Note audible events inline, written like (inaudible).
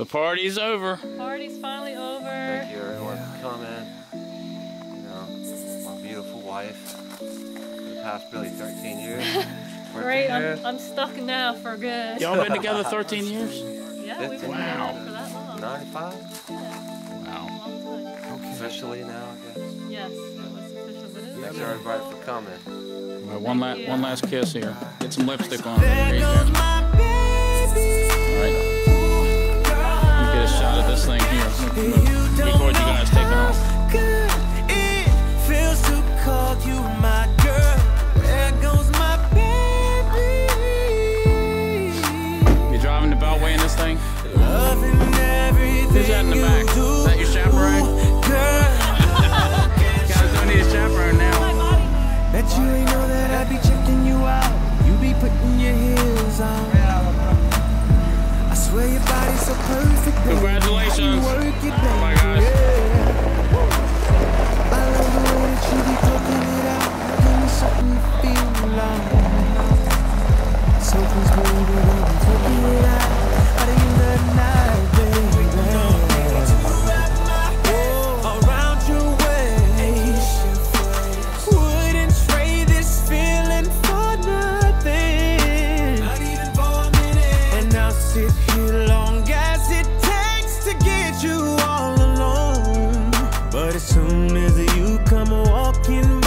The party's over. The Party's finally over. Thank you everyone for coming. You know, my beautiful wife for the past really 13 years. (laughs) Great, I'm. I'm stuck now for good. Y'all been (laughs) together 13 years? Yeah, we've been Wow. together for that long. 95? Yeah, Wow. long time. Officially now, I guess. Yes, it was official, Thanks everybody for coming. Well, one, la- you. one last kiss here. Get some lipstick on. This thing? Loving everything Who's that in the back? Is that your chaperone? Guys, don't need a chaperone now. bet you ain't know that I be checking you out. You be putting your heels on. I swear your body's so perfect, baby. Congratulations. You work it, Oh my gosh. As soon as you come walking